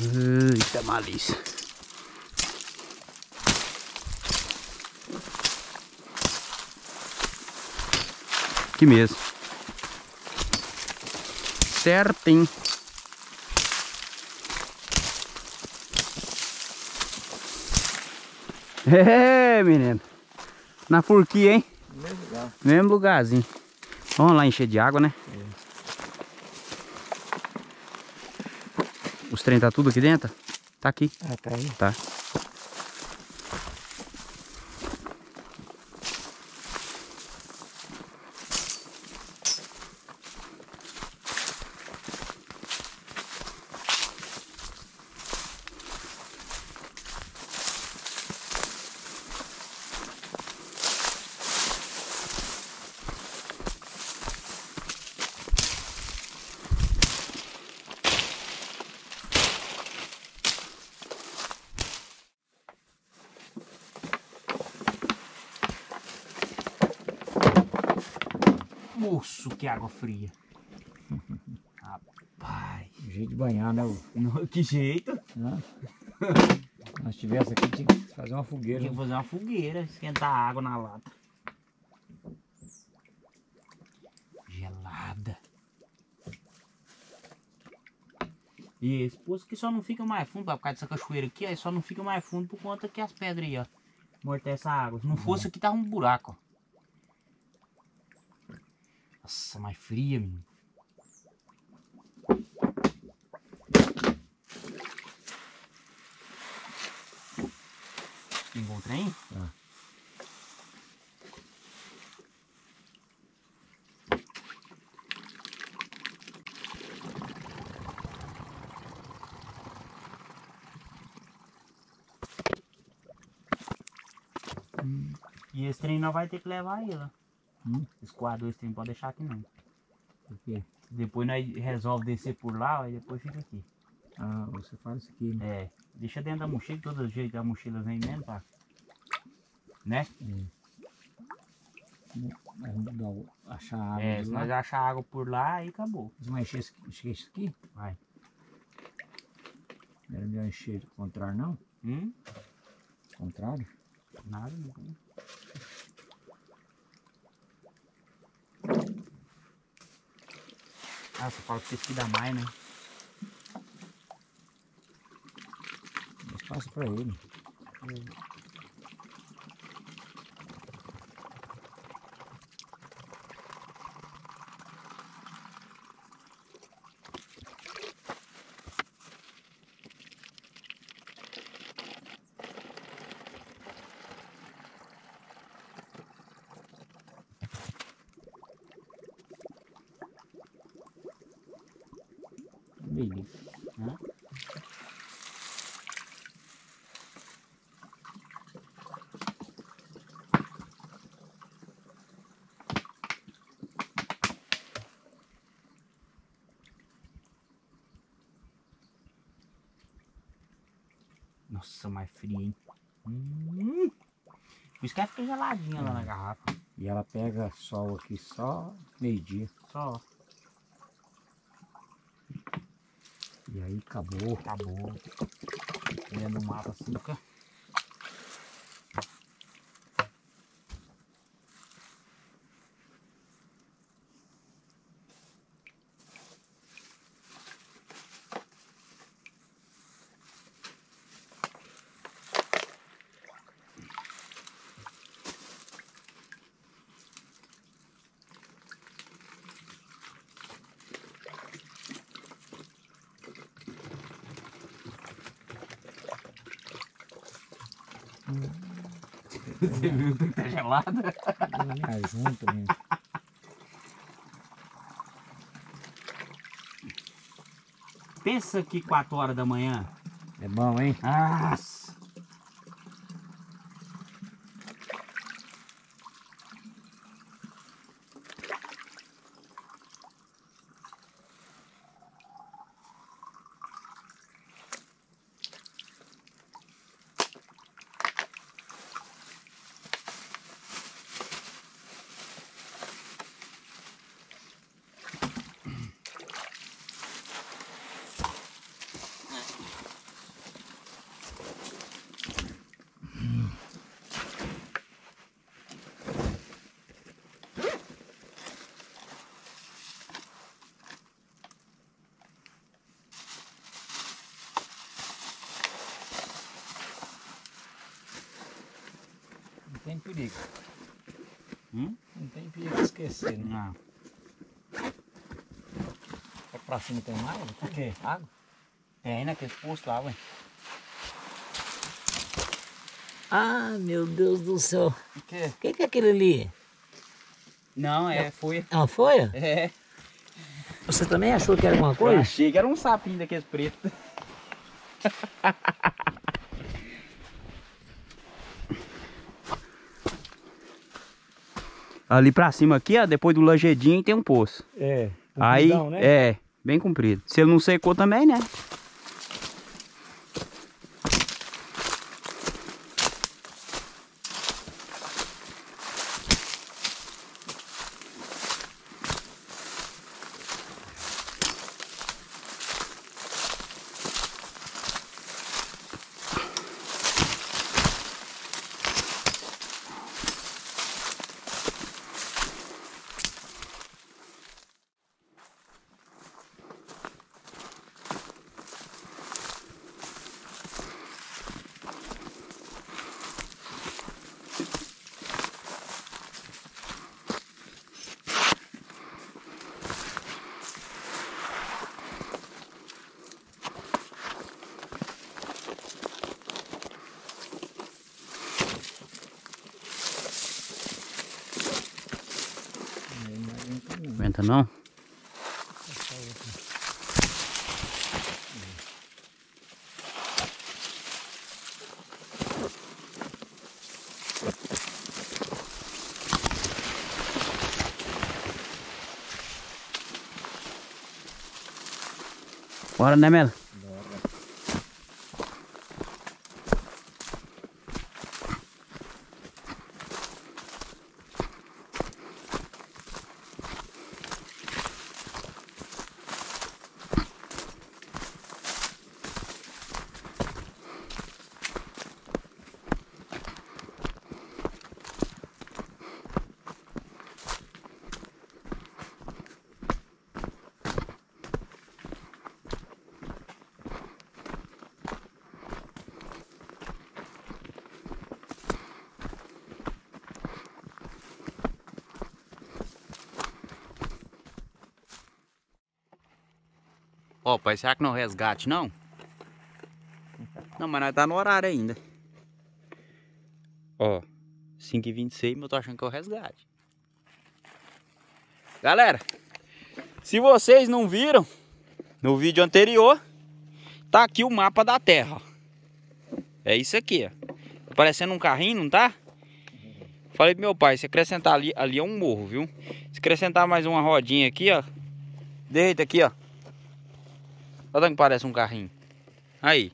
Eita, malícia. Aqui mesmo. Certinho. É, menino. Na furquia, hein? Mesmo lugar. Mesmo lugarzinho. Vamos lá encher de água, né? Os trem tá tudo aqui dentro? Tá aqui, Ah, tá aí. tá. Moço, que água fria. Rapaz. Jeito de banhar, né? Não, que jeito. Se nós tivesse aqui, tinha que fazer uma fogueira. Tinha que fazer uma fogueira, esquentar a água na lata. Gelada. E esse poço aqui só não fica mais fundo, por causa dessa cachoeira aqui, aí só não fica mais fundo por conta que as pedras aí, ó. Amortece a água. Se não fosse aqui, tava um buraco, ó. Nossa, mais fria, menino. Pingou o trem? Ah. E esse trem nós vai ter que levar ele. Hum? Esse quadro, esse trem pode deixar aqui não. Por quê? Depois nós resolve descer por lá, aí depois fica aqui. Ah, você faz isso aqui, né? É, deixa dentro da mochila, de todo jeito a mochila vem mesmo, pá. Né? Vamos o- achar água. É, se nós achar água por lá, aí acabou. Vai encher isso aqui? Vai. Não era melhor encher o contrário, não? Hum? Contrário? Nada, não. Ah, você fala que esse aqui dá mais, né? Mas passa pra ele. Beleza. Hã? Nossa, mais frio, hein? Hum. Por isso que ela fica geladinha lá na garrafa. E ela pega sol aqui só meio-dia. Só. E aí acabou. Acabou. Dentro do mato assim, fica. Tá gelada? Ah, junto mesmo. Pensa que 4 horas da manhã. É bom, hein? Nossa! Não tem perigo. Hum? Não tem perigo de esquecer, né? Não. Só pra cima tem mais? O quê? Água? Tem naquele posto lá, ué. Ah, meu Deus do céu. O quê? O que, que é aquele ali? Não, é, foi. É uma folha? É. Você também achou que era alguma Eu coisa? achei que era um sapinho daqueles pretos. Ali pra cima aqui, ó, depois do langedinho tem um poço. É. Aí, compridão, né? é, bem comprido. Se ele não secou também, né? Aguenta não. Bora, né, Mela? Ó, pai, será que não é resgate, não? Não, mas nós tá no horário ainda. Ó, 5h26, mas eu tô achando que é o resgate. Galera, se vocês não viram, no vídeo anterior, tá aqui o mapa da Terra, ó. É isso aqui, ó. Tá parecendo um carrinho, não tá? Falei pro meu pai, se acrescentar ali, ali é um morro, viu? Se acrescentar mais uma rodinha aqui, ó. Deita aqui, ó. Olha que parece um carrinho. Aí.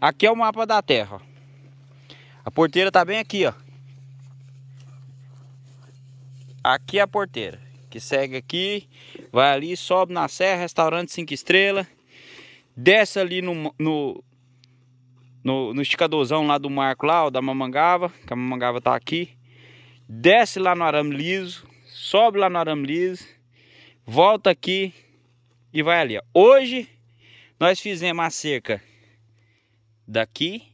Aqui é o mapa da terra. A porteira tá bem aqui, ó. Aqui é a porteira. Que segue aqui. Vai ali, sobe na serra, restaurante 5 estrelas. Desce ali no, no, no, no esticadorzão lá do Marco lá, ó, da Mamangava. Que a Mamangava tá aqui. Desce lá no arame liso. Sobe lá no arame liso. Volta aqui. E vai ali, ó. Hoje nós fizemos a cerca daqui,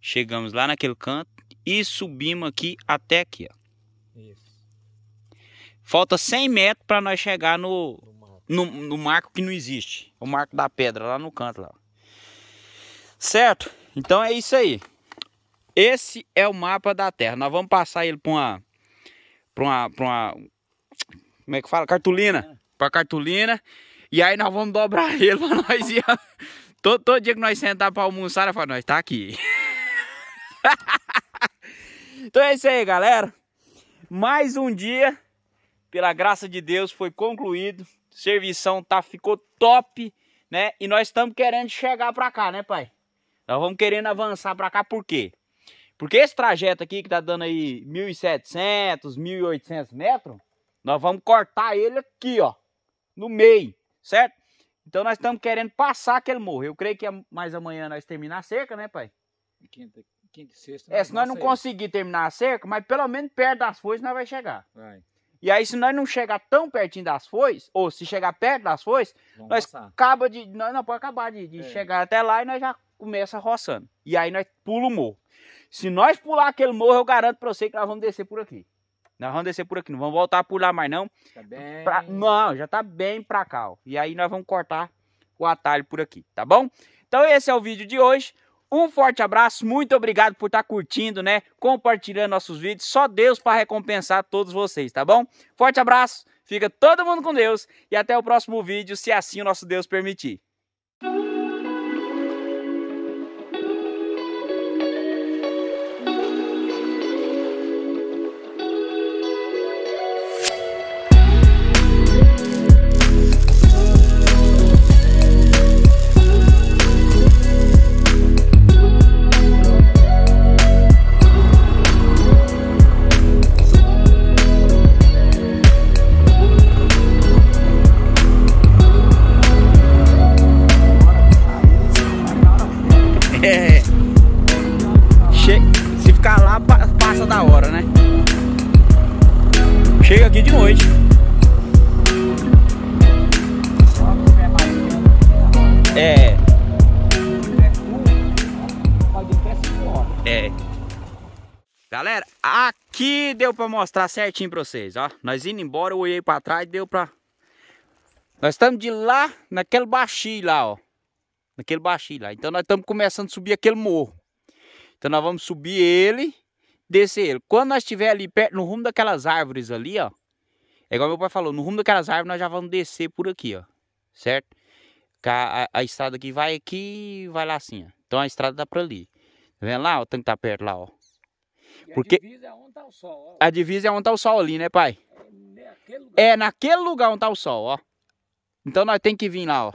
chegamos lá naquele canto e subimos aqui até aqui, ó. Isso. Falta 100 metros para nós chegar no, no, no, marco que não existe, o marco da pedra lá no canto lá. Certo? Então é isso aí. Esse é o mapa da Terra. Nós vamos passar ele para uma, para uma, para uma, como é que fala? Cartolina. É. Para cartolina. E aí nós vamos dobrar ele pra nós ir. Todo, todo dia que nós sentar pra almoçar, eu falo, nós tá aqui. então é isso aí, galera. Mais um dia, pela graça de Deus, foi concluído. Servição tá, ficou top, né? E nós estamos querendo chegar pra cá, né, pai? Nós vamos querendo avançar pra cá, por quê? Porque esse trajeto aqui que tá dando aí 1.700, 1.800 metros, nós vamos cortar ele aqui, ó, no meio certo? Então nós estamos querendo passar aquele morro. Eu creio que mais amanhã nós terminar a cerca, né, pai? Quinta, quinta e sexta. É, se nós não conseguir terminar a cerca, mas pelo menos perto das foices nós vai chegar. Vai. E aí, se nós não chegar tão pertinho das foices, ou se chegar perto das foices, Vamos nós passar. acaba de. Nós não pode acabar de, de é. chegar até lá e nós já começa roçando. E aí nós pula o morro. Se nós pular aquele morro, eu garanto pra você que nós vamos descer por aqui. Nós vamos descer por aqui, não vamos voltar por lá mais não. Tá bem... Pra... Não, já tá bem pra cá, ó. E aí nós vamos cortar o atalho por aqui, tá bom? Então esse é o vídeo de hoje. Um forte abraço, muito obrigado por estar tá curtindo, né? Compartilhando nossos vídeos. Só Deus para recompensar todos vocês, tá bom? Forte abraço, fica todo mundo com Deus e até o próximo vídeo, se assim o nosso Deus permitir. Galera, aqui deu pra mostrar certinho pra vocês, ó. Nós indo embora, eu olhei pra trás, deu pra... Nós estamos de lá, naquele baixinho lá, ó. Naquele baixinho lá. Então nós estamos começando a subir aquele morro. Então nós vamos subir ele, descer ele. Quando nós estiver ali perto, no rumo daquelas árvores ali, ó. É igual meu pai falou, no rumo daquelas árvores nós já vamos descer por aqui, ó. Certo? A, a, a estrada aqui vai aqui vai lá assim, ó. Então a estrada dá pra ali. Tá vendo lá? O tanque tá perto lá, ó. Porque- a divisa é onde tá o sol, ó. A divisa é onde tá o sol ali, né, pai? É naquele lugar. É naquele lugar onde tá o sol, ó. Então nós tem que vir lá, ó.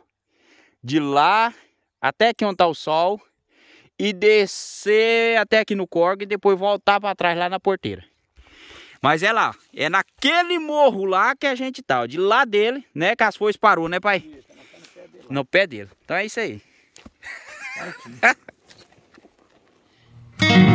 De lá até aqui onde tá o sol e descer até aqui no corgo e depois voltar para trás lá na porteira. Mas é lá, é naquele morro lá que a gente tá, ó. De lá dele, né, que as foices parou, né, pai? Isso, tá no pé dele. No pé dele. Então é isso aí.